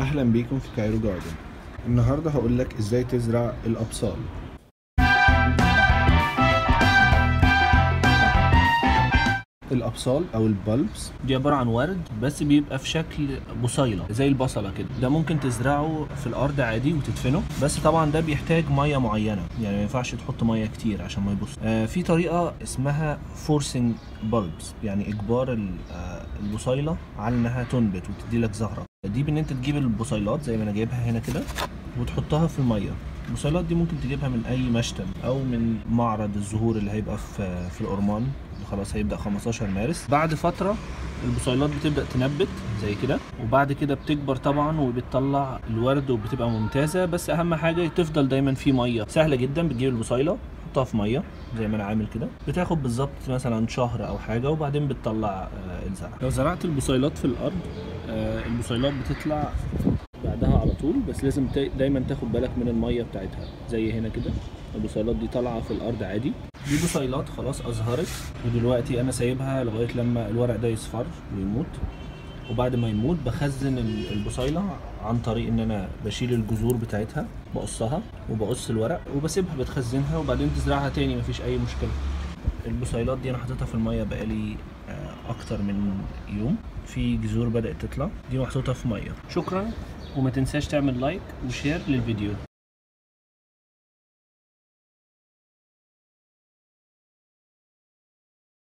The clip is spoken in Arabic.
أهلا بيكم في Cairo Garden. النهارده هقول لك إزاي تزرع الأبصال. الأبصال أو ال bulbs دي عبارة عن ورد بس بيبقى في شكل بصيلة زي البصلة كده. ده ممكن تزرعه في الأرض عادي وتدفنه بس طبعا ده بيحتاج مية معينة. يعني ما ينفعش تحط مية كتير عشان ما يبص. آه في طريقة اسمها forcing bulbs يعني إجبار ال- آه، البصيلة على إنها تنبت وتدي لك زهرة. دي بإن أنت تجيب البصيلات زي ما أنا جايبها هنا كده وتحطها في المية. البصيلات دي ممكن تجيبها من أي مشتل أو من معرض الزهور اللي هيبقى في في الأورمان. خلاص هيبدأ 15 مارس. بعد فترة البصيلات بتبدأ تنبت زي كده وبعد كده بتكبر طبعا وبتطلع الورد وبتبقى ممتازة. بس أهم حاجة تفضل دايما في مية. سهلة جدا بتجيب البصيلة. تحطها في مية زي ما أنا عامل كده. بتاخد بالظبط مثلا شهر أو حاجة وبعدين بتطلع آه، الزرع. لو زرعت البصيلات في الأرض آه، البصيلات بتطلع بعدها على طول بس لازم دايما تاخد بالك من المية بتاعتها زي هنا كده. البصيلات دي طالعة في الأرض عادي. دي بصيلات خلاص أزهرت ودلوقتي أنا سايبها لغاية لما الورق ده يصفر ويموت. وبعد ما يموت بخزن ال- البصيلة عن طريق إن أنا بشيل الجذور بتاعتها بقصها وبقص الورق وبسيبها بتخزنها وبعدين تزرعها تاني مفيش أي مشكلة. البصيلات دي أنا حاططها في المية بقالي آه، أكتر من يوم. في جذور بدأت تطلع دي محطوطة في مية. شكرا وما تنساش تعمل like و share للفيديو.